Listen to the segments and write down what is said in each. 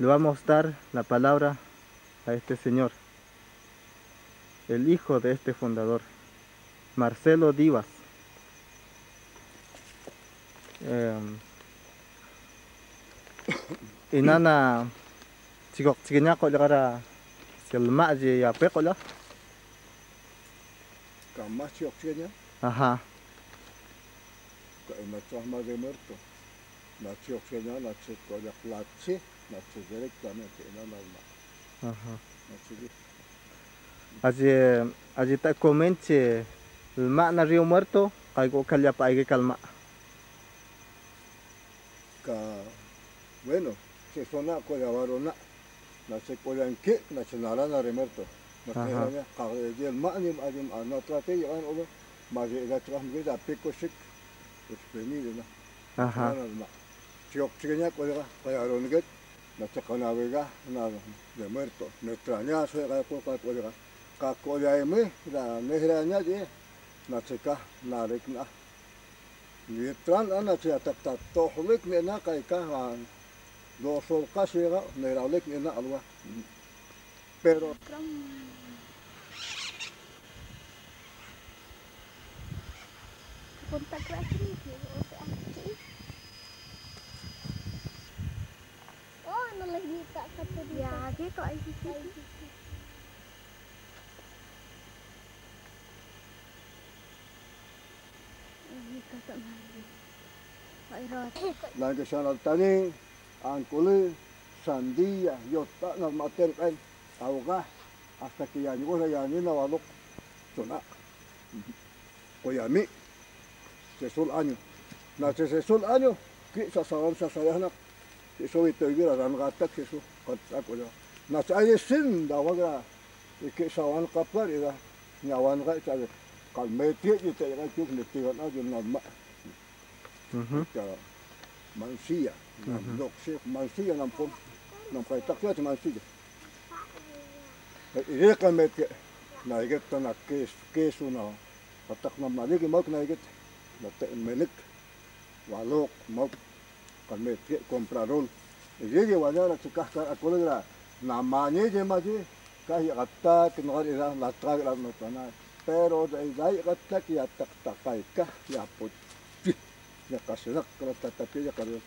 le vamos a dar la palabra a este señor, el hijo de este fundador, Marcelo Divas. Um, inana chigok chignya ko lakara silma je ya pe ko la kama chiok chignya aha ka ina chah ma de merto na chiok chignya na chik ko klachi directamente en el alma. Ajá. Allí, allí está comente el mar Río Muerto, algo que le apague calma. Bueno, se suena a la se Cuellanque, la Chenarana Remerto. Ajá. El mar ni adim a no llevan uno, más llega atrás mi vida, pico chic, es venir, ¿no? Ajá. Chioc chiqueña, cuella la chacanavega, la de muerto. Nuestra ña, suega, coca, colega, cacoya de mí, la negra ña, ye, la checa, la regna. Y ana, se atacta, tojolik, nena, caica, los solcas, suega, neraulik, nena, algo. Pero. Conta gratis, lagi kak kata dia. Ya, dia. La que se altane, ancole, sandía, yo tan al mater eh, hasta que ya llegó la llanina balok, sonak. Coyami, se sol año. Nace se sol año, que se sabe, se sabe, ya na ki so ito gira ran gata ki so ko ko na sa ay sin da waga ki sa wan kapar ida nyawan ga sa kal meti ki te ga ki ni ti na ju na ma mhm ka mansia na dok se mansia nam pom nam kai tak ya mansia ire ka met ke na iget ta na kes na patak na malik mak na iget na te menik walok mak kan met ke comprarol ire ge wala na chikah ka akol ra na manye je ma je ka hi atta ke no ira la tra ra no tana pero dai dai atta ki atak ta kai ka ya put ya kasinak kala tatapi ya kala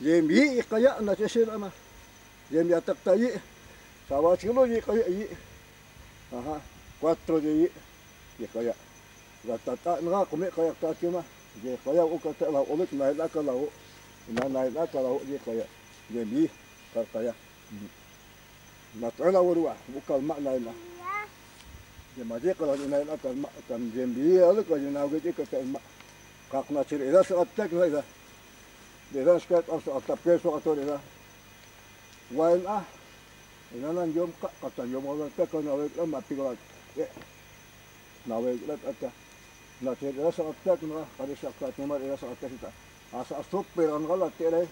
yem yi kaya na sesir ama yem ya tak tayi sawa silo yi kaya yi aha cuatro de ya kaya ratata nga kumi kaya ta kima ye kaya u kata la ulik na la kala na na la u ye kaya yem yi ka kaya. Na tala urwa bukal ma na na. Ye ma je kala na la kan ma kan yem yi ala ka na ge ka ta ma. Kak na sir ida sa attack na ida ida skat as atap keso ato ida wain ah ina nan yom ka kata yom wala ta ka na wek ma pigolat e na wek lat ata na sir ida sa attack na kada sa kat ni mar ida sa attack ita Altså at slutspilleren holder det af.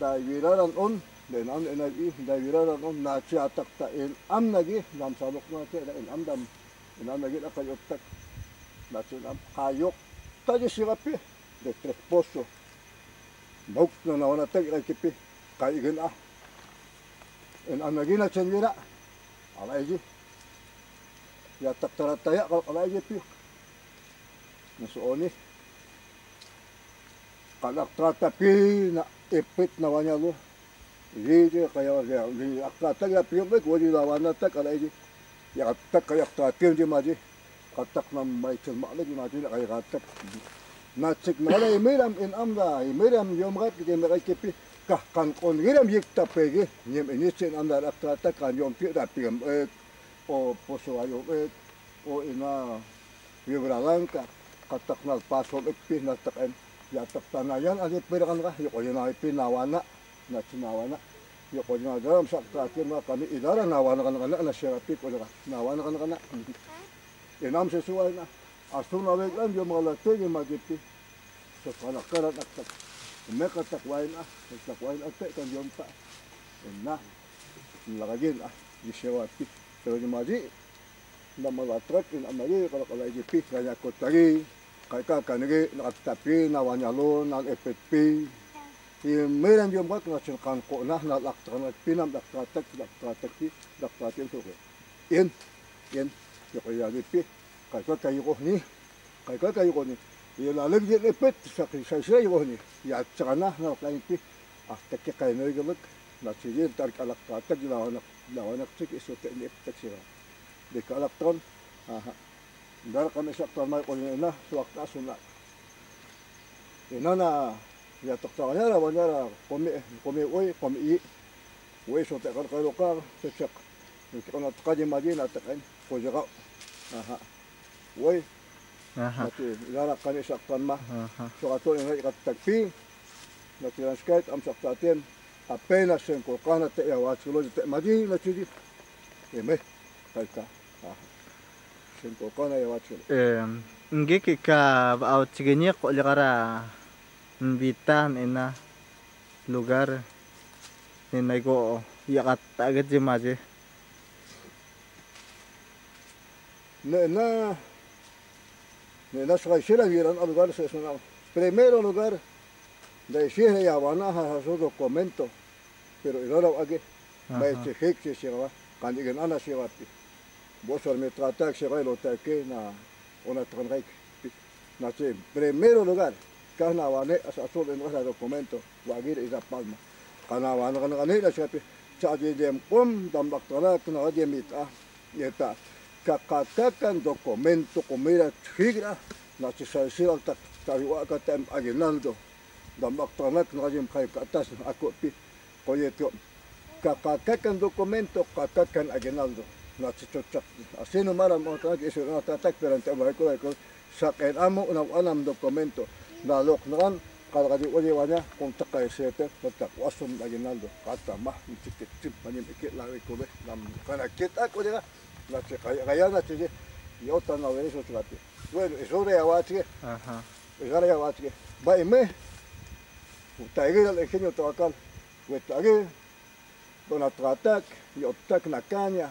Da i viralen om, den anden energi, da i viralen om, når jeg takter en anden energi, når jeg lukker til en anden, en anden energi, der kan jo tak. Når jeg har jo, der er sig op i, det er posso. Nok, når jeg har tak, der kan i, kan ikke en af. En anden energi, når jeg virer, ala ikke. Jeg takter at jeg, ala ikke. Men så åndig. Kad akrata pina ipit na wanya lo. Lidi kaya kaya li akrata ya pirlik wadi la wana tak ala idi. Ya tak kaya akrata pin di madi. Katak nam mai til malik di madi kaya katak. Natsik na ala imiram in amda imiram yomgat gidi meray kipi. Kahkan kon giram yik tapegi. Nyem inisin amda akrata kan yom pi rapim. O poso ayo o ina Vibra Blanca. Katak nal paso ik pin natak em. يتقطنا ين أدي بيرغن غه يقولنا في نوانا نتناوانا يقولنا درام شقتاتي ما قمي إدارة نوانا غنغنا أنا شرطي كل غه نوانا غنغنا إنام سسوينا أصلنا بيجان يوم غلطي يوم ما جبتي. سقنا قرن أكتر. أه. ما قد تقوينا التقوين أكتر. كان يوم تا إنا. لغين أه. يشواتي سوي ما جي لما لا ترك إن أمري قلق لا يجي بيت لا يكتري so di maji na mga truck in amari kala kala ijipi kanya ko tagi kay ka kanigi nakatapi na wanyalo na FFP y miran yo mak na chin kan ko na na lak tan na pinam lak ta tak lak ta tak pi lak ta tin to yen yen yo ko ya ni pi. Kai ka kai ko ni kai ka kai ko ni. Y la le le pet sa ki sa sa yo ni. Ya tsana na kai pi. A ta ke kai yo mak na chi yen tar ka lak ta tak la na la na tik iso te ni tak sira de ka lak ton aha ده مش أكتر ما يقول انه وقت تاسونا اننا يا تقطع نرى ونرى قومي قومي وي قومي اي وي شو تقر قار تشق يمكن تقدم مدينة تقن وجغا أها وي أها نرى قومي شقطا ما شو غاتون هيك التكفي لكن اشكيت ام شقطتين apenas en Colcana te aguachilo te madina chidi. Eme, ahí está. Ajá. чемпокона явачил эм ngeki lugar nenaigo yaqattaga jimaje nena nena al lugar se primero lugar de a su documento pero el oro aquí me chejek se llevaba cuando que nada se llevaba se va lo que na, una tranraik. Na se, primero lugar, kana wane as asul en ese documento, wagir esa palma. Kana wane kana kana la se, cha de dem pom dam baktana kana de mita, yeta. kakakakan documento chigra na sa sila tak tariwa ka tem aginaldo damak tanak na kajim kay katas ako pi koyeto kakakakan documento kakakan aginaldo Así nomás la montaña que se nos ataca, pero ante Abaco de Cos, saqueramos una buena documento. La locran, cada día oye vaya con taca de siete, por tacuasum la llenando, hasta más, y chiquit, chip, mañana me quita la de Cove, la mucana que taco llega, la chica, gallana chique, y otra no ve eso trate. Bueno, eso de aguache, es ahora aguache. Va y me, usted utagué al ingenio tabacal, utagué, con la tratac, y otac la caña,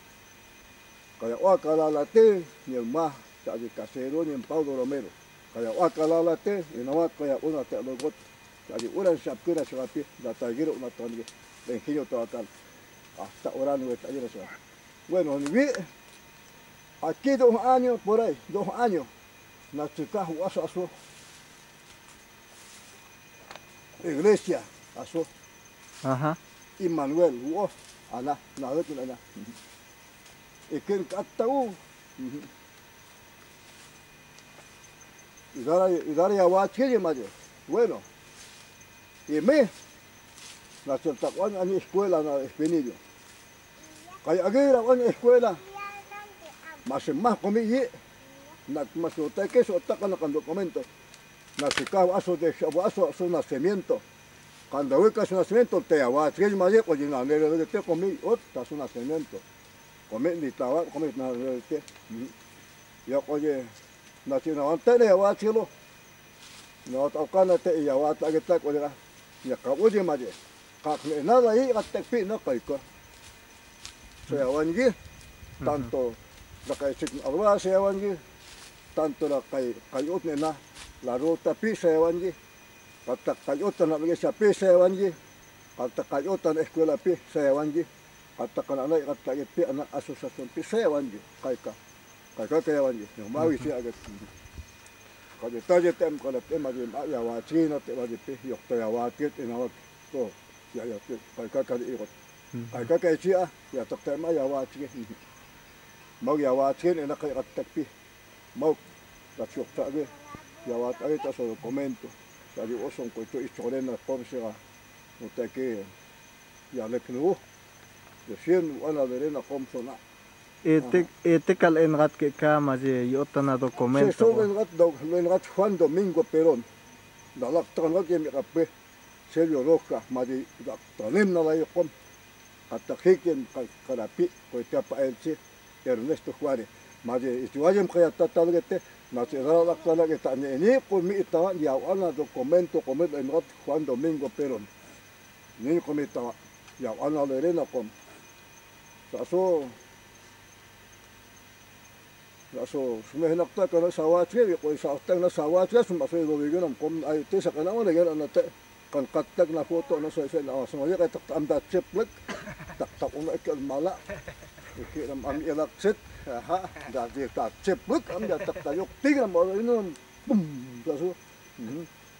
Kaya Oacalalate, ni el más, Chavi Casero, ni en Paulo Romero. Kaya Oacalalate, y no va Kaya una te lo got. Chavi Ura Shapura Shapi, la Taguero, una tongue, Benjillo Toacal. Hasta ahora no está lleno Bueno, vi aquí dos años por ahí, dos años. Nachuca Huaso Aso. Iglesia Aso. Ajá. Immanuel, Huas, Alá, la otra, la ekeng kattau idara idara ya wachiri mayo bueno y me la chortacuan a mi escuela na espinillo. Kay agira wan escuela. Más más comi y na más otra que eso otra con documento na su caso de su su nacimiento. Cuando hueca su nacimiento te aguas que es mayo pues en la de este te comi otra su nacimiento. commit ni tawa commit na te ya ko je na ti na ante ne wa ti lo na ta ka na te ya wa ta ge ta ko ja ya ka o je ma je ka ne na la yi ka te pi na ka ko so ya wan gi tanto da ka ti a wa se ya wan gi tanto la ka ka yo ne na la ruta pi se ya wan gi ka ta ka yo ta na ge sa pi se ya wan gi ka ta ka yo ta na escuela pi se ya wan gi katakan alay kat tayo pi anak asosasyon pi sewan di kaika kaika kayawan di yung mawi siya agad kasi tayo tem kalat em agi yawachi na te wanji pi yok tayo watit inawat to ya ya kaika kali ikot kaika kaya siya ya tak tayo yawachi mag yawachi na kaya kat takpi mag tasyok tayo yawa tagi ta so komento kadi osong ko ito isorin na pomsiga Mutakir, yalek nuh. Le sien wala de na kom so na Ete ete kal en rat ke ka maje yota na se documento. so ben rat do ben rat Juan Domingo Perón da la tan rat ye mi ka pe Sergio Roca, Madi Tanim na layo kom, Katakikin Karapi, Koitapa Elche, Ernesto Juárez. Madi itiwayem kaya tatalgete, Nacional talaga ta ni ni ko mi ita ya ana documento como en rat Juan Domingo Perón. Ni ko mi ita ya lerena kom. Sa so. Sa so. Sumehinak ta kana sawatri ko sa tang na sawatri sum aso go bigan kom ay te sa kana wala gan ana te kan kattag na foto na sa sa na so ya tak am da chip lek tak tak una ikal mala. Ikiram am ilak sit ha da di ta chip bức am da tak ta yok tigra mo ino bum sa su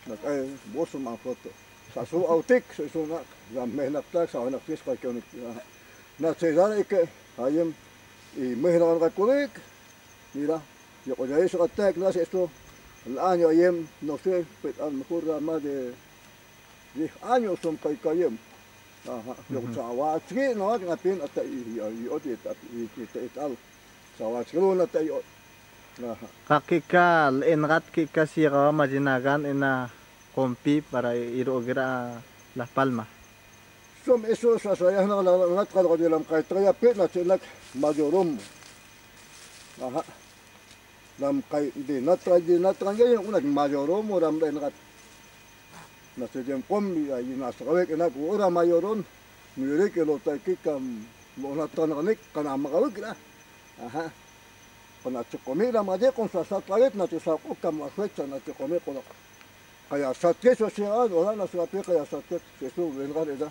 na kai bo su ma foto. Sa su natsegan ike ayem y mehran gakulik mira yo con eso gatak esto el año ayem no sé pues, a lo mejor más de 10 años son kai kayem ajá yo chawachi no que pin hasta y y oye y tal chawachi lo na tay Kakika, ah, enrat kika si Ramajinagan ena compi para ir a Las Palmas. som Jesus altså, jeg har lavet noget ret godt om kajtre, jeg pænder til at majorum. Aha. Lam kaj di natra di natra ngay yung unat majorum o ram ben rat. Nasidiyam kom ay nasrawek na ko ora majorum. Mure ke lo tay kikam lo natran kanik kana makawik na. Aha. Kana chukomi ram ade kon sa satrawet na tisa ko kam aswet sa na chukomi ko. Kaya satket sa siya, wala na sa kaya satket. Yesu ben rat eda.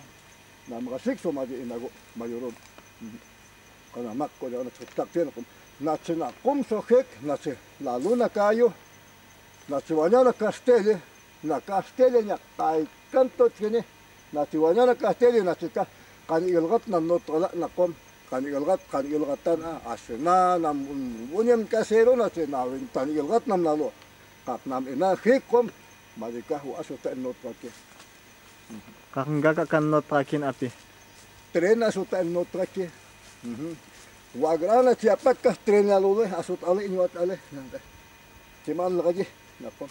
namaga sikso maji inago mayoro kana mak ko jana chuttak tena kum nachi na kum so hek nachi la luna kayo nachi wanyana kastele na kastele nya kai kanto tene nachi wanyana kastele nachi ka kan ilgat na not ala na kum kan ilgat kan ilgatan a asna nam unyam kasero nachi na win tan ilgat nam nalo kat nam ina hek kum maji ka hu asota not ka ke Mm-hmm. kanggakakan no trakin api. Tren asutan no traki. Wagrana siapat kah trena lude asut ale inuat ale. Cimal lagi napa.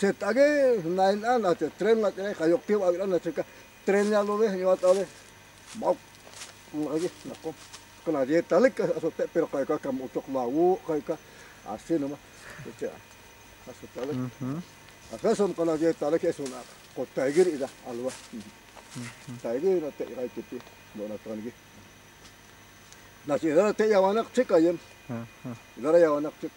Setage nain an ate tren ate kayokti wagrana sika trena lude inuat ale. Mau lagi napa. Kena dia talik asut pero kayka kamu utok lawu kayka asin nama. Asut ale. Akasom ka na dia talik esunak. ko tiger ida alwa tiger ida te ira kipi dona tangi na si ida te yawanak chik ayem ida yawanak chik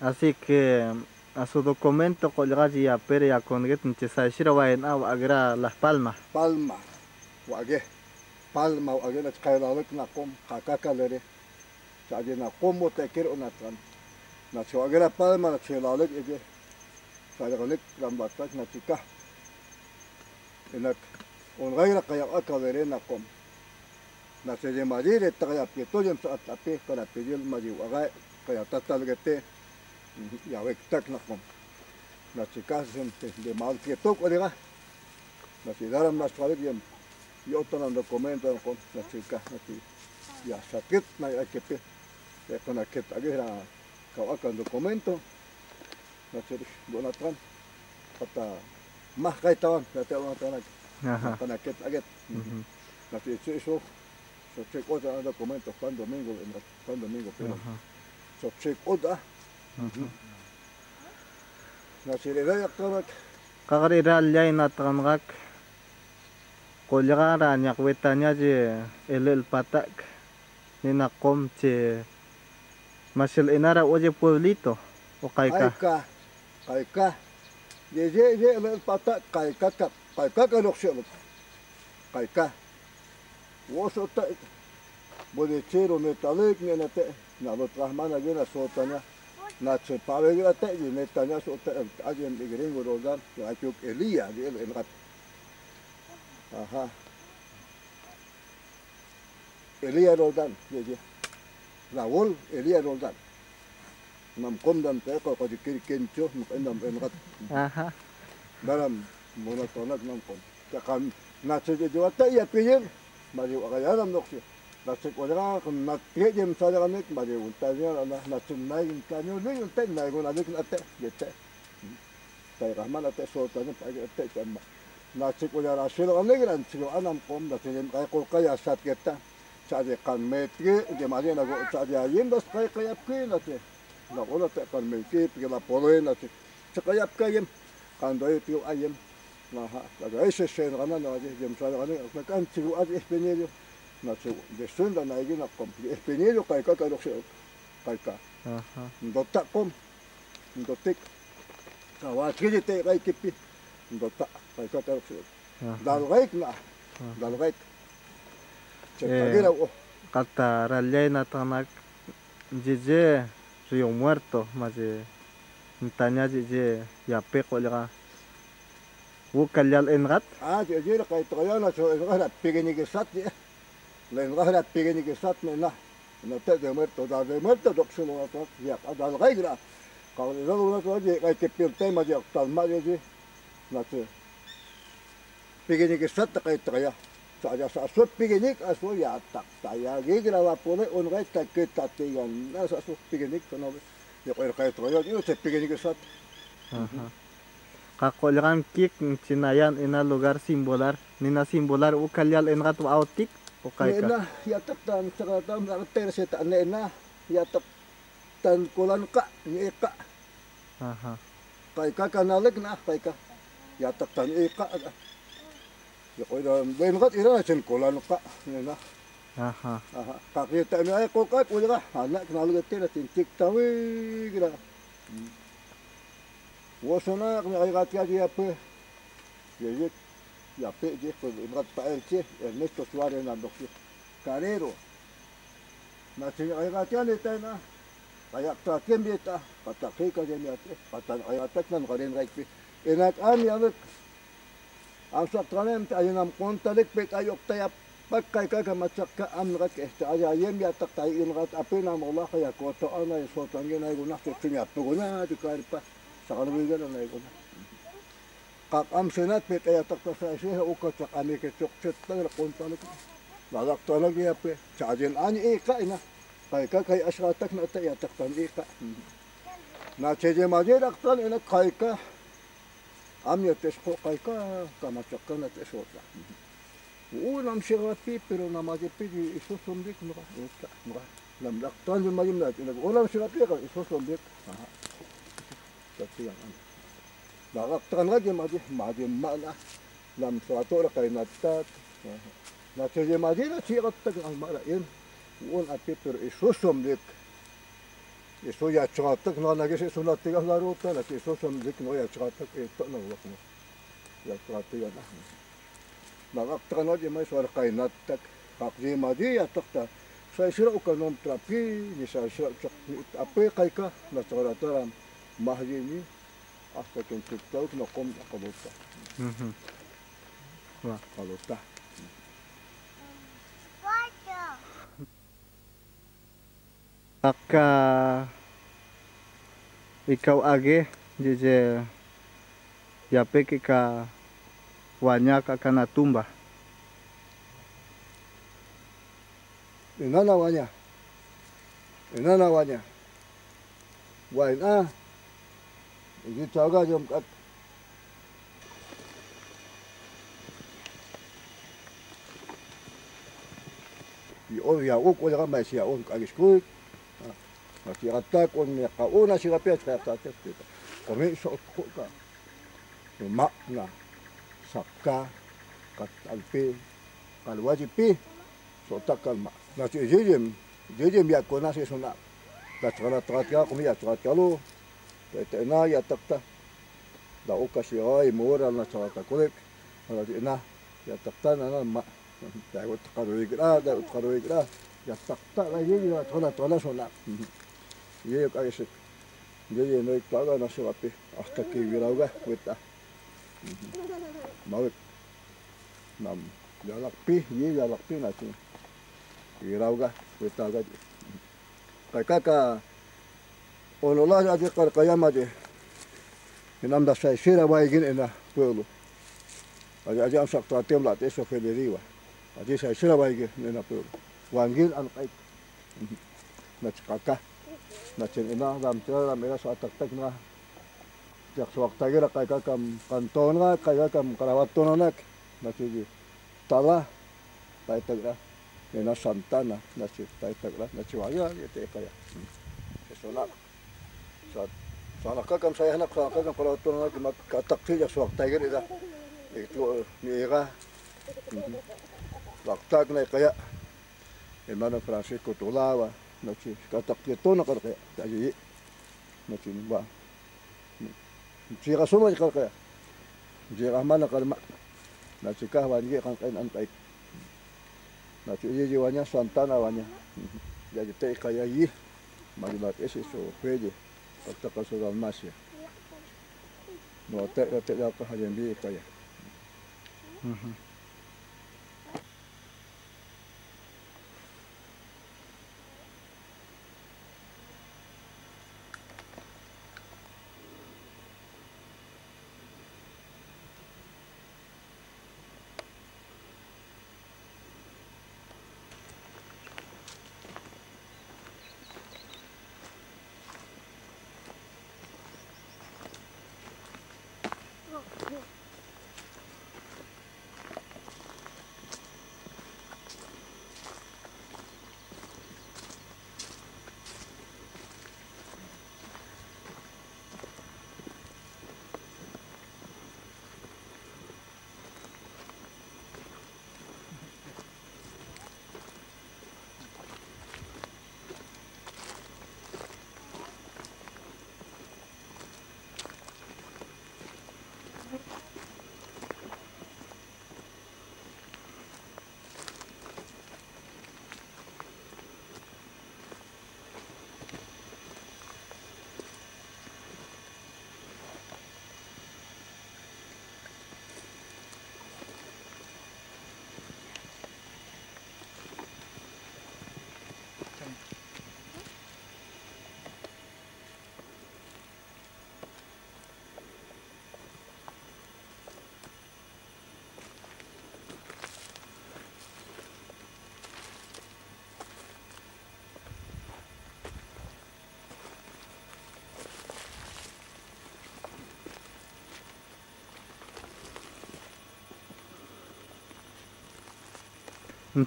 así que a su documento colgaji a pere ya conget nche sa shira wa en aw agra las palmas. Palma wage palma wage la chkaila lek na kom kakaka lere chaje na komo te ker onatran na chwagra palma la chelalek ege qadaqlik rambatak natika enak ongaira kaya akavere nakom. Nasede madire tagaya pietoyem sa atape para pedir madiwaga kaya tatalgete yavek tak nakom. Natika sem de mal pietok odega nasidaram nasqalik yem. Yotanan documentan kom natika ya na con documento na si donatran pata mah kay tawan na mga tanan Ajá. kana ket aget Mhm. na si so check oda na dokumento Juan Domingo en Juan Domingo pero so check oda Ajá. na si reda yaktanak Kakarira liay na tangak. Kolyaga ra nyak wetanya je elel patak. Ni na kom che masil inara oje pueblito. O. Kaika, kaika. kayka. Gece gece hemen pata kayka kap. Kayka kanok şalıp. Kayka. O sota bodechero metalik ne nate. Nabot Rahman agena sotana. Nacho pave grata y netanya sota agen de gringo rodan. Yakuk Elia diyor elgat. Aha. Elia Roldán, Raúl Elías Roldán. nam kom dam te ko ko jikir ken cho nuk endam enrat aha dalam mona tonat nam kom ta kan na che je jo ta ya piyen ma je aga ya nam nokse na che ko dra kan na te je msa dra nek ma je un ta ya na na chum nai un ta yo ne un ta nai go na nek na te ye te ta ya ma na te so ta ne pa ye te ta ma na che ko dra she lo ne gran che anam kom da te ne ko ka ya sat ke ta cha je kan me te je ma je na go cha je yin dos ka ya pe na te на волата парменки пила полына ти чыка япкайым кандай пил айым на ха да эше шен гана на же жем сан гана на кан чигу ат эспенелю на чу де сын да найги на ком эспенелю кайка кайрок се кайка аха дотта ком доттек кава чиги те кай кипи дотта кайка кайрок се далгайк на далгайк чекагера о каттараллайна танак жеже río muerto, maje ntanya jeje yape kolera. Wu kalyal enrat? ah je je kai to ya na so en ga pigini ke sat ye le en ga pigini ke sat ne na na te de muerto da de muerto solo wa to ya dal gaik na ka le do na to je kai kipi te ma je tal ma je je na te pigini ke sat kai to ya sa ja sa so pigini a so ya tak ta ya ge gra wa pone on ga ta ke ta te ya na sa so pigini to no ya kai kai to ya yo te pigini ke sat Aha. Kakoleran kik cinayan ina lugar simbolar. Nina simbolar wu kalyal enrat wa autik. O kay ka. na yatak tan saka tam na ter se ta ne na yatak tan kulan ka ni ka Aha. kai ka kanalik na kai ka yatak tan ka ya ko da ben kat ira sen kulan ka ka وين غات إيران عشان كولا نقطة هنا أها أها كافية تأمين أي كوكات ولا أنا كنا على قتيلة تنتيك تاوي كلا وصلنا كنا أي غات كذي يابي يجيك يابي جيك وين غات بعير جيك الناس تسوار هنا دخل كاريرو ناسين أي غات يعني تينا kayak takin bita patak hika jemiat patak kayak taknan karen kayak bi enak am yamek Asa tralem te ayunam kontalik pek ayok tayap pakkay kaka matsakka amrat ehte aja yem ya taktay inrat apena mola kaya kota ana sotan gena iguna sotin yaptu guna dikarpa sakalı bilgiler ana iguna. Kak am senat pek aya takta sayşehe ukatsak amike çok çetler kontalik. Lalak tanak yapı. Çadil ani ikayna. Kayka kay aşratak na tayya taktan ikay. Na çece macer aktan ina kayka. Kayka. عم يتش خو قايكا كما تشقنا تش وطلع وقول عم شغافي بيرو نما دي بيجي يشوفهم ديك مراح يطلع مراح لم لقطان بما يملات يقول قول عم شغافي قال يشوفهم ديك أها تطيع أنا لا لقطان غادي ما دي ما دي ما لا لم صلاتو لا قايناتات لا تجي ما دي لا تشي غطك غا ما لا ين وقول ابيبر يشوفهم ديك Eso ya çıkarttık, nana geçe sunattık ahları otana, eso sondik no ya çıkarttık, eto no bakma. Ya çıkarttık ya da. Nagaktık no cemay suar kaynattık, hakzi madi yattık da. Sayışıra ukanom trapi, nisayışıra uçak, apı kayka, nasarataram, mahzimi, hasta que en Tiktok no come la cabota. Cabota. Aka. Ikaw age jeje. Yape ka wanya ka kana tumba. inanawanya inanawanya wain ah ini jaga jom kat. Yo ya uk wala mai sia on kagis kuik. Na si atak on me ka una si kapia ka ta ta ta. Kami so ko ka. Ma na sakka kat alpi kalwaji pi so takal ma. Na si jejem jejem ya ko na si sona. Da tsara tsara ka kumi ya tsara ka lo. Ta ta na ya takta. Da uka si ai mora na tsara ka kolek. Na di na ya takta na ma. Da ut karo igra da ut karo igra. Ya takta la ye ya tola tola sona. ये का जो ये नो एक पागा ना से वापे अस्त के विरागा वेता मावे नाम जालक पी ये जालक पी ना चीन विरागा वेता का का का का ओलोला जाते कर कया मज़े इनाम दस शाय शेरा वाई गिन इना पुलो अज अज हम सब तो आतेम लाते सो फेदेरी वा अज शाय शेरा वाई गिन इना पुलो वांगिन अनुकाई नच काका Na chen ena dam tira dam era sa tak tak na. jak suak tagira kai ka kam kanton nga kai ka kam karawaton nak. Na ci tala tai tagra ena santana na. Ci tai tagra na. Ci waya te kaya eso na. Sa sa na ka kam saya nak sa ka kam karawaton nak mak katak ci jak suak tagira ida itu ni era waktak na kaya hermano Francisco Tolava na ci katak to na kaya tayi na ci ba Jika semua jika kaya. Jika mana kalma. Na jika wanya kan kain antai. Na cuci jiwanya santana wanya. Jadi teh kaya yi. Maribat esi so peje. Kata kasural masya. No teh teh dah kahayan bi kaya.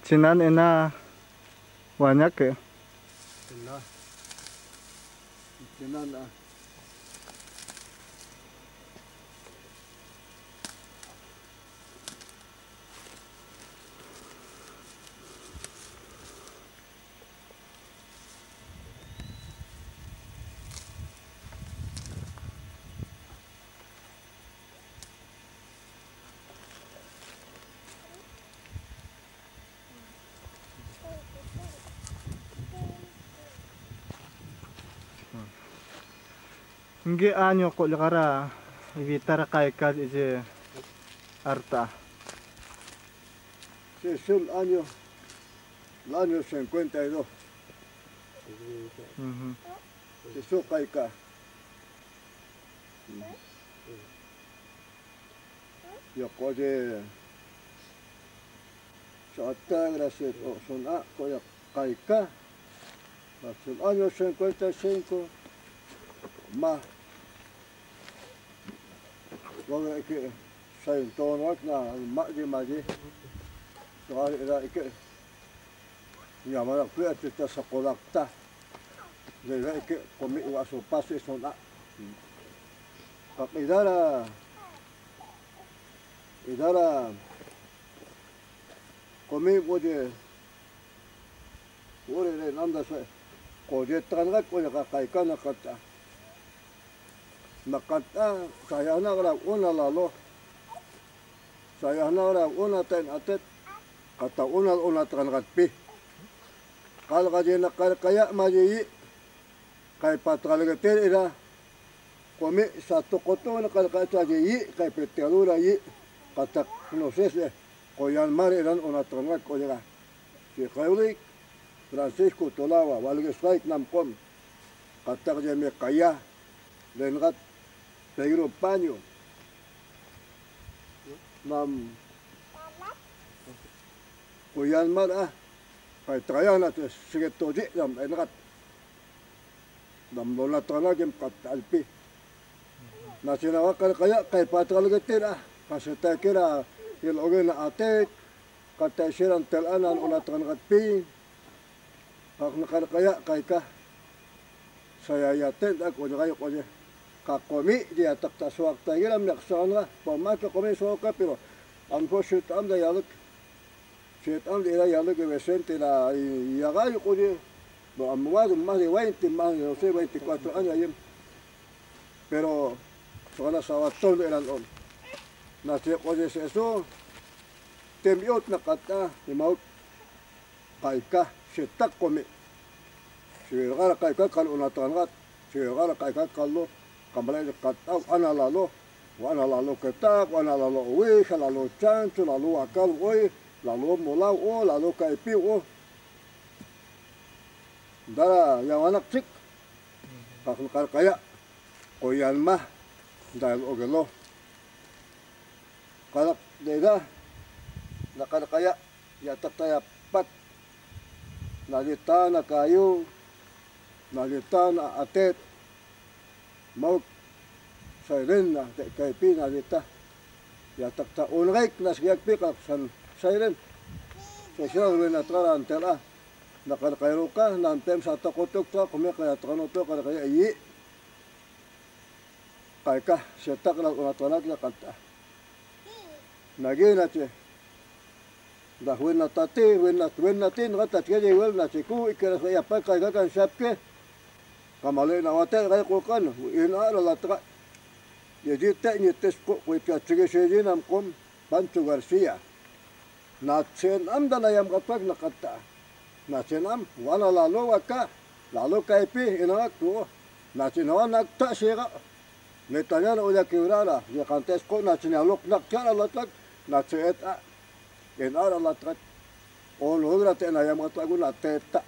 chinan ena guañaque Ngi anyo ko lakara kad ije arta. Sí, es el año, el año 52. Mhm. Se hizo caica. Yo gracias. Son a el año 55. Más. قال لك شيطان وقنا المقدي مدي قال لك يا مرة كل تتسقلك تا زي لك قمي واسو باسي سونا فإدارة إدارة قمي بودي وري لي نمدس قودي تغنغك ولا قايقانا قطع Nakata saya na gra una lalo. Saya na gra una ten atet. Kata una una tanga pi. Kalau kaje nak kaya maji kai patralaga ter ira kome satu koto na kal kai taje yi kai petelura yi kata no ses koyan mar iran ona tronga kolega si kauli Francisco Tolawa walge strike nam kom. Kata je me kaya. Lengat pegro paño nam koyan mar ah. Kai traya na te sigeto je nam engat nam lola tana gem kat alpi na sinawa kal kaya kay patral gatira kasi ta kira il ogen na atet kata siran tel anan unatan kat pi. Ak nakal kaya kay ka saya yatet ak o kayo ko kakomi di atak ta suak ta giram nak sana pama ke kami suak pero anfo shit am da yaluk shit am da yaluk ve sente la ya gayu kudi bu amwad ma de timma de 24 años yem pero sana sawaton eran on nasi kudi eso temiot nakata imaut kaika shitak kami Şöyle kayka kalunatan kat, şöyle kayka kallo. Kallo kambalay kataw ana lalo wana lalo ketak wana lalo uwi lalo chancho lalo akal uwi lalo mulaw o lalo kaipi o. Dara yang anak cik kakul kaya koyan mah dahil ogelo kalak deda nakal kaya yatak taya pat. Nalita na kayo nalita na atet mau siren na dita ya tak ta unrek nas giyak pikap san siren so siya rin. At kara antela nakalakairo ka nantem sa takotok ta kumi kaya takano to kaya kaya iyi kaya ka siya tak na unatwanak na kanta nagin na siya dah wen na tati wen na wen na tin kata siya wel na siku ikira sa yapay kaya kan sapke kamale kamalin avate gay kokan ina lalatka yedite nites ko kuipyatsige sejin amkom Pancho Garcia natsen am danayam kapag nakata natsen am wala lalo waka lalo kaipi ina ko natsen ho nakta siga Metayan o ya quebrada, ya cantes con la. Chinalok nak cara la tak, na chet a, en ara la tak, o logra te teta,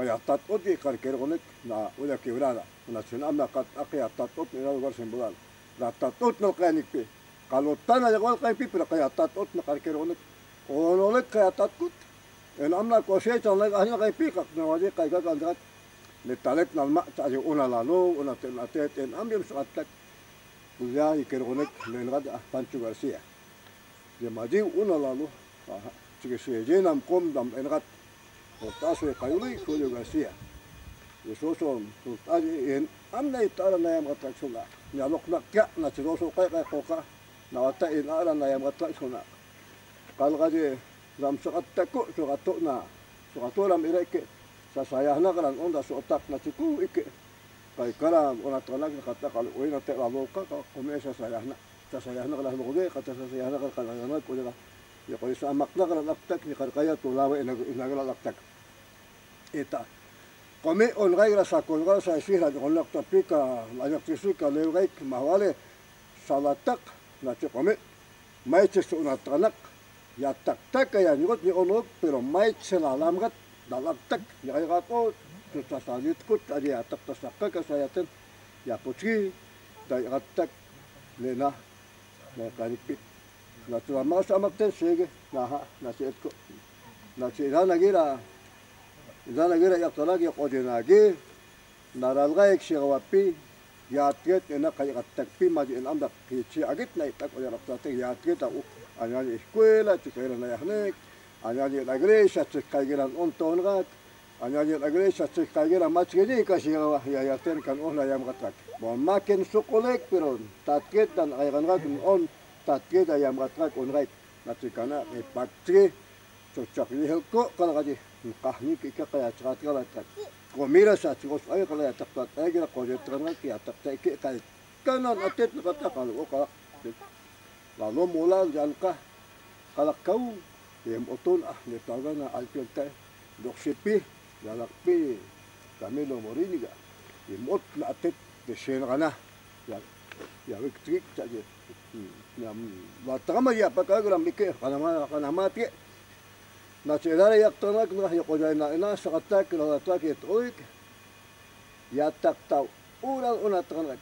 قياطات أودي كاركيرونيك نا ولا كيورانا ناتشون أما قط أقياطات أوت نا دوار سيمبولان قياطات أوت نو قيانيك بي قالو تانا دوار قيان بي بلا قياطات أوت نو كاركيرونيك ونولك قياطات كوت إن أما كوشي تانا قاني قيان بي كاك نو ودي قيان كاك عندك نتالك نالما تاجي أونا لانو أونا تين أتيت إن أم يمشي أتك بزيا يكيرونيك لين غد أحبانشو غارسيا يمادي أونا لانو تيجي سيجي نام كوم دام إن غد Portazo de Cayula y Julio García. يسوسون تاجين أم لا يتأرى لا يمغطى شونا نالوك نكا نتروسو قيقا قوقا نواتا إن أرى لا يمغطى شونا قال غادي زم سقط تكو سقطونا سقطو لم إريك سسايا نغران أوندا سقطاك نتكو إك قاي كلام أنا تغناك نقطع قال وين تقرا لوكا قومي سسايا هنا سسايا نغرا نغري قد سسايا نغرا قال غناك ولا يقول سامك نغرا لقتك نقرقيا طولا وإن نغرا لقتك eta kome ongai la sacol ga sa si la con la tapica la electrifica le ga que más vale salatak na che kome maiche su una tanak ya tak tak ya ni got ni onok pero maiche la lamgat dalak tak ya ga ko tu ta salit kut ali ya tak ta sakka ka sa ya ten ya pochi da ya tak le na na kanipit na tu amas amakten sege na ha na che ko na che ra na gira Zana gira yak tolak yak odinagi naralga yak shigawapi yatget ena kay katakpi maji en amdak kichi agit na itak oya raptate yatget au anyali escuela chikaira na yahnek anyali la iglesia chikaigiran on tongat anyali la iglesia chikaigiran machgini ka shigawa ya yaten kan on la yam katak bon maken sukolek pero tatget dan aygangat on tatget ayam katak تشقي هكو قال غادي نقحني كي كقيا تغات غلط قوميرا ساتي وش أي قلا تقطع أجر قوي ترنا كي تقطع كي قال كان أتيت نقطع قال وقا لانو مولا جانقه قال كو يم أطول أحنا تعبنا ألفتا دخشبي جالقبي تعملوا مورينيجا يموت لأتيت تشين غنا يا بكتريك تاجي يا ما تغمر يا بكرة قلنا مكي قلنا ما قلنا ما تيه Znači, rane yaktanak nah yaqojayna ina shaqatak ranatak yatuik yataqtaw ural unatanak.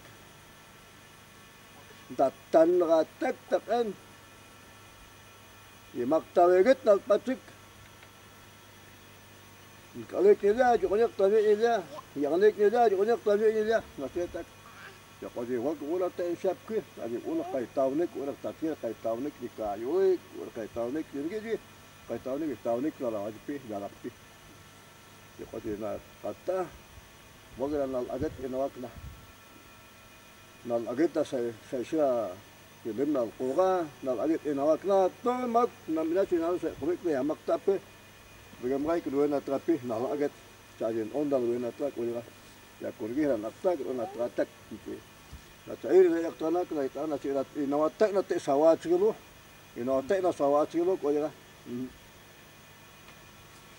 Da tanra tak tak en. يمقتويقت نلبتك نكاليك نزاج يغنيق طبيعي ذا يغنيق نزاج يغنيق طبيعي ذا نصيتك يقضي وقت ولا تنشبك يعني ولا قيطاونك ولا تطير قيطاونك لكايوك ولا قيطاونك يرقدي una te shap ki ani una kai taunik una tatia kai taunik di kayu una kai taunik di gi kai taunik taunik la la pi la la pi ya kodi na kata wag na agat ina wakna nal agit sa sa siya Kilim nal kuga nal agit ina wakna to mag na minasi na sa kumik ya maktape bigam kai kedua na trapi nal agit cajin ondal wena trak ulira ya kurgira na tak na tratak gitu na cair na yak tanak na itana cirat inawatak na te sawat siguro inawatak na sawat siguro ko ya sa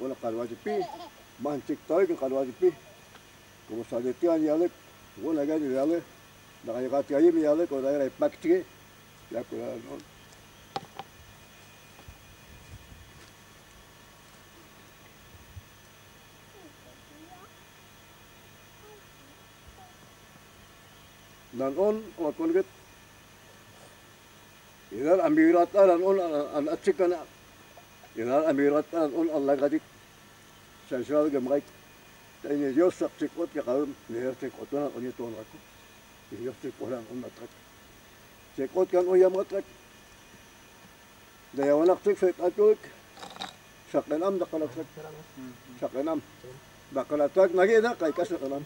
وأنا قال واجب بيه ما هنتيك طريق قال واجب بيه ومصادتيان يالك وأنا قاعد يالك دقيقات يايم يالك ولا يراي باكتري ياكل هالون dan on wakon get idar ambirat dan on an atikan ينار أميرات أن أقول الله غادي. شنشال جمعيك تأني اليوم جو سق تقوت كقوم نهر تقوت أنا أني تون ركو يجو تقوت أنا أنا ترك تقوت كان أيام ترك ده يوانا ترك في أتوك شقنا نام دقلا ترك شقنا نام دقلا ترك نجي ده كاي كسر نام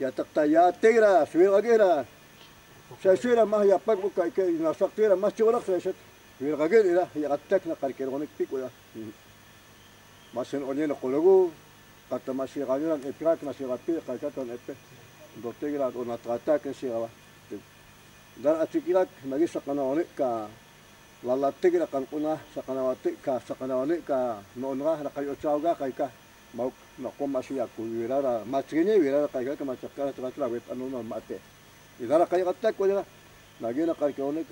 يا تقطع يا تيرا. سوي غيرا شاشيرا ما هي بقى بقى كاي. ناسك تيرا ما تقولك شاشت ويرغاقل إلى يغتكنا قركير غنك بيك ولا ماشين أولين قلقو قد ماشي غانيران إبقاك ماشي غبي قركاتون إبقاك دوتيجرات ونطراتاك نشيغوا دار أتيكيرك مجي سقنا ونك كا لالا تيجرا قنقنا سقنا واتي كا سقنا ونك كا نونغا رقاي أتشاوغا قايكا موك نقوم ماشي يكو ويرارا ماتريني ويرارا قايكا كما تشكرا تراتلا ويبقى نونا ماتي إذا رقاي غتك ولا ناجينا قركيونك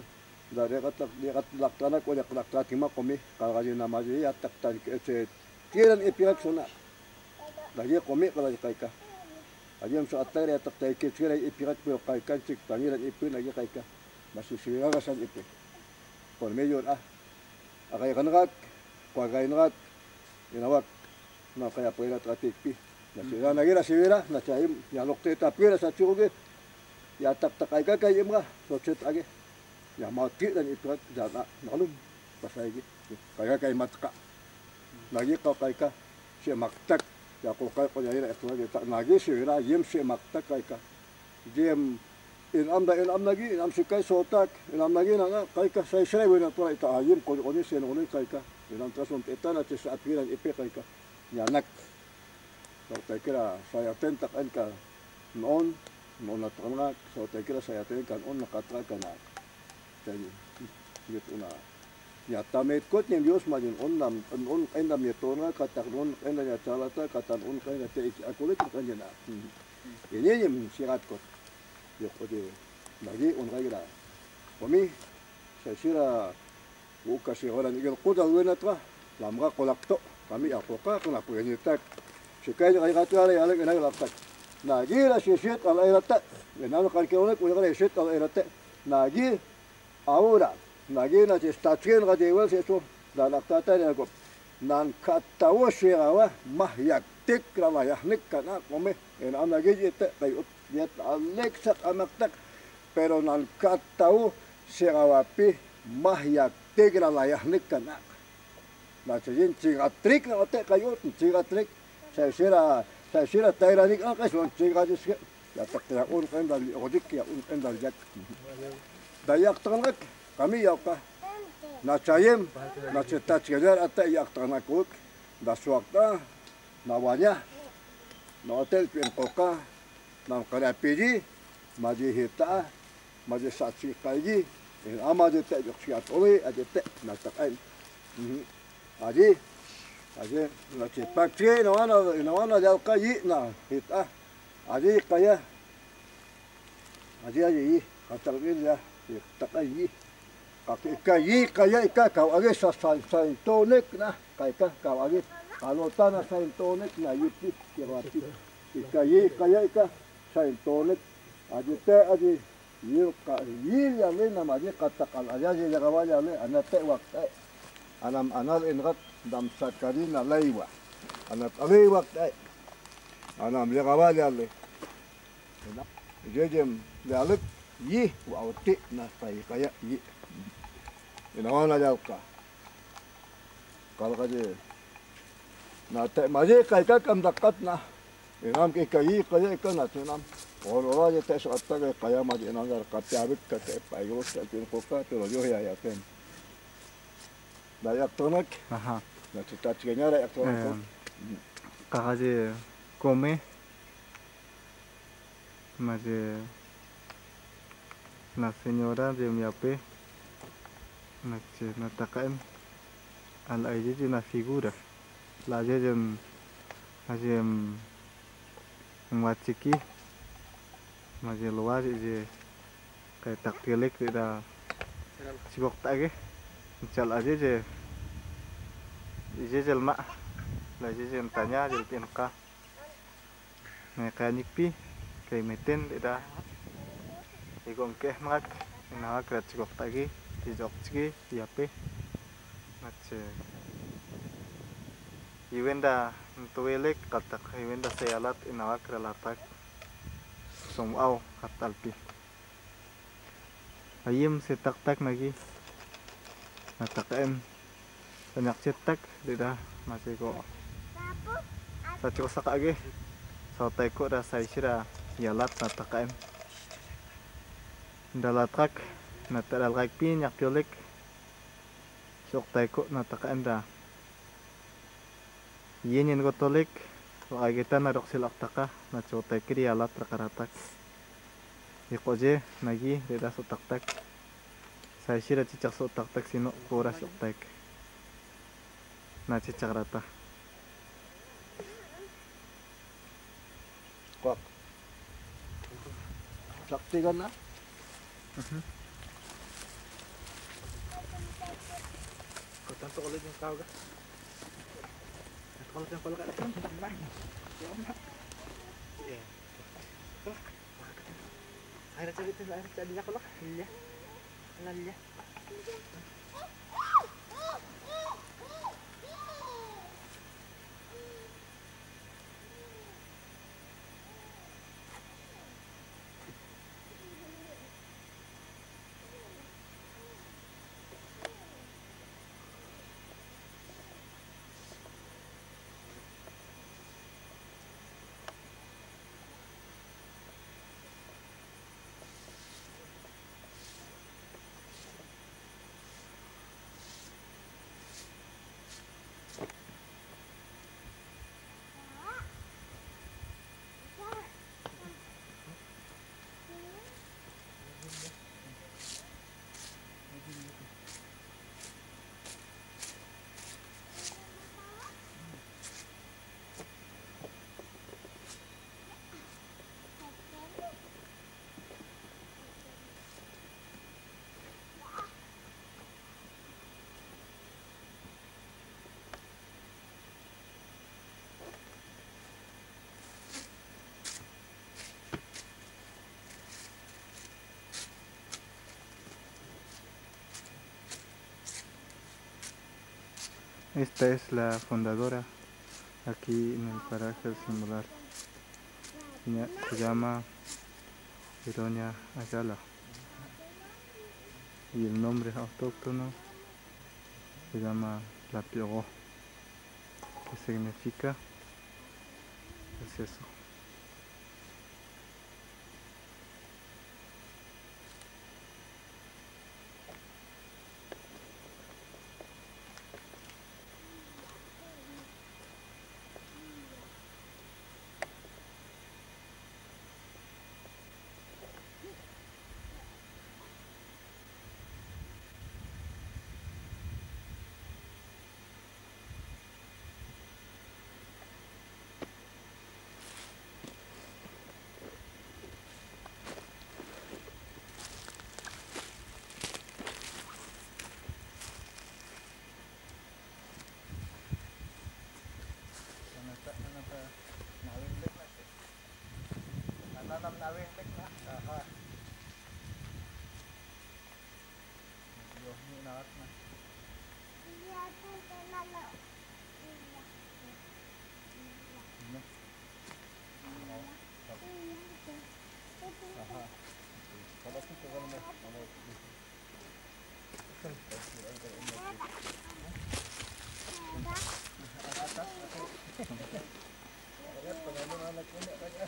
Dariqatlak diqatlaktanak uliqlaktakima qumi qarqaji namaji yattaqtan kece tiran epirak sona. Daji qumi qalaji qaika. Ajam so attar yattaqtai ke tiran epirak bil qaikan cik taniran epin agi qaika. Masu siraga san epi. Por medio ah. Agai qanqak qagainqak inawak na qaya puera tratikpi. Nasira nagira sivira nachaim yaloqte tapira sachuge yattaqtaqaika kayimga sochet agi. いやまあきれいにとってじゃななるばさいぎかやかいまつかなぎかかいかしまくたくやこかいこやいらとげたなぎしゅらいんしまくたかいかでん إن أم إن أم نجي إن أم سكاي صوتك إن أم نجي أنا كايكا ساي شاي وين أطلع تعيم كل أوني سين أوني كايكا إن أم ترسم إتانا تسعة أبيرا إبي كايكا يعنك لو تكرا سايتين تقنك نون نون أتقنك لو تكرا سايتين كان أون نقطع كناك tani yut una. Ya tamet kot nem yos majin on nam on en nam yetona katak on en ya chalata katan on kain te aku lek kan jena ini nem sirat kot. Yo kode lagi on kaira kami saya sira buka si orang igel kuda wena tra lamga kolakto kami ako ka kung ako yan tak si kaya kaya katu ala ala kaya laptak nagi la si shit ala ala tak. Kaya kaya ulit kaya shit ala ala tak. Nagi ahora, nagina si está tren la de igual si eso, la lactata de algo. Nan katawa shirawa mahyak tek la va, ya nica na come, en anageye te payot yet alexat amaktak pero nan katawa shirawa pi mahyak tek la va, ya nica na. la chayin chigatrik na te kayot chigatrik sa shira sa shira tairanik akas chigatis ya takya un kendal odik ya un kendal jak Dayaqtığına qami yaqa. Naçayım, naçı taçgeler atta yaqtığına kuk. Da suaqta navanya. Notel pin koka. Nam karapiri. Madi hita. Madi saçı kaygi. Ama de te yok şiat olu. Adi te naçakayım. Adi. Adi naçı pakçı. Navana, navana yalka yitna. Hita. Adi kaya. Adi adi. Katalgil ya. takai ka ka yi ka ya ka ka age sa sa sa tonek na ka ka ka age alotana sa tonek na yiti ke rati ka yi ka ya ka sa tonek age te age yi ka yi ya le na ma ye ka ta ka ya ye ya ga ya le ana te wa te anam anal inrat dam sakarina leiwa ana leiwa te anam ya ga ya le jejem lalek yi wa uti na sai kaya yi ina wana jalka kalau kaje na te maje kai ka kam dakat na inam ke kai kaya ka na te so atta ke kaya ma di nangar ka te abik ka te pa yo sa tin ko ka te lo yo ya ya ten dayak tonak Aha. na cita ciganya dayak tonak Eh, kakaje come maje la señora de Miape. Nache natakaem al aije una figura la jem ajem ngwachiki maje luar je kayak tak tilik tidak sibok tage cal aja je. Je jelma la je jem tanya jel pinka. Mekanik pi kay meten tidak igom ke mak ina krat sibok tagi dijok cigi yape mace iwenda tuwelek katak iwenda sayalat ina kralatak som au katalpi ayim setak tak lagi natak em banyak cetak tidak masih kok sa cukup sak age sa teko da sa isira yalat dalatak natadal kak pin yak piolek sok teko natak em da yen yen gotolek Wakagita narok silak taka na chotay kiri alat rakaratak. Nagi reda sotak tak. Saya shira cicak sotak tak sino kura sotak. Na cicak rata. kok sakti kan na Kau tanto ulit yung tao ka. Kalau yang kalau kat depan tak main. Ya mak. Ya. Air cari tu air cari dia kalau iya. Esta es la fundadora aquí en el paraje singular. Se llama Ironia Ayala. Y el nombre autóctono se llama La Piogó, que significa es eso. Pagano anak ko na kanya.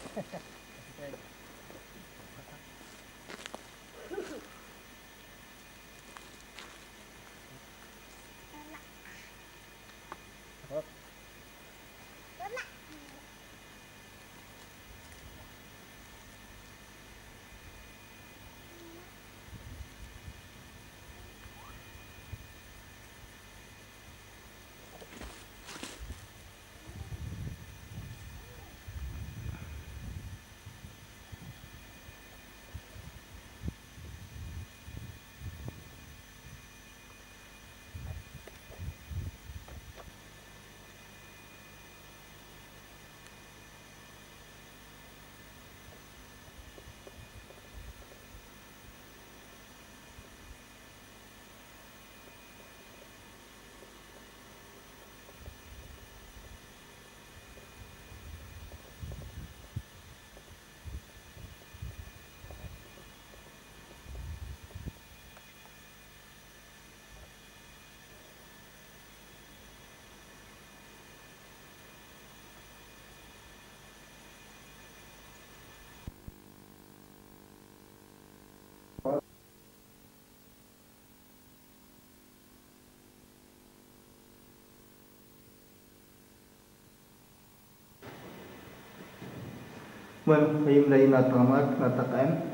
Bueno, ayim dari natamak natakan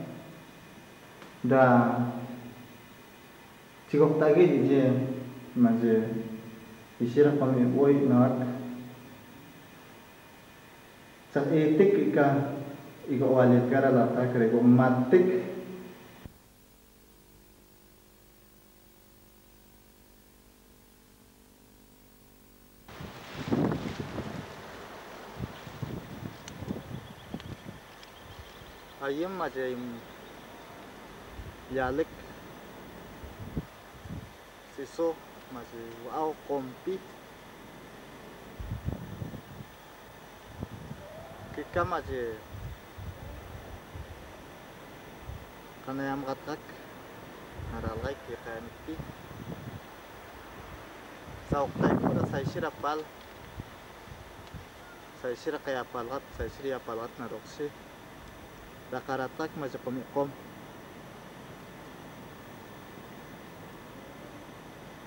da cikok tagi je maje isira kami oi nak. Sak etik ika iko walit kara lata kare ko matik ayim maje im yalik. Siso maje wow kompi kika maje kana yam katak haralai kikan pi sauk tai pura sai shira pal. Sai shira kaya palat sai shira palat na roksi Rakaratak maja komikom.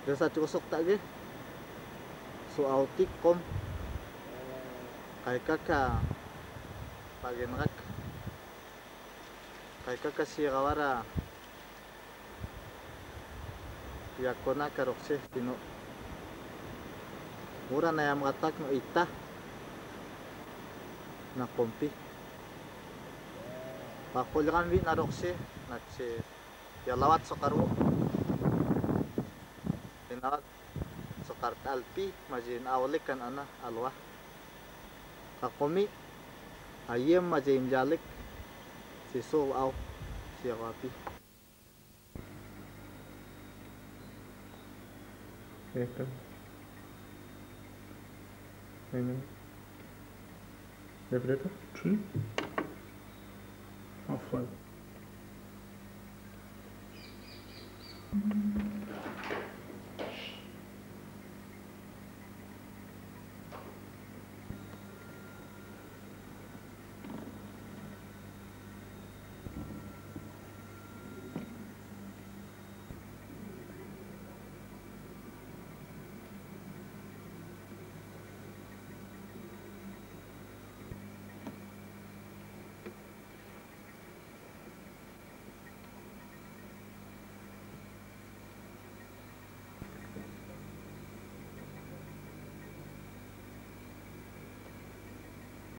Dasa cukusok tak ge. Su autik kom. Kai kaka pagenak. Kai kaka sirawara. Yakona karokse tino. Mura na yam katak no ita. Na kompi. Махулган ви нарокси, значи ялават сокару. Инават сокар талпи, мажин авликан ана алва. Какоми айем мажим жалик си сол ау си авапи. Это. Понятно. Я при этом? Чуть. Offline.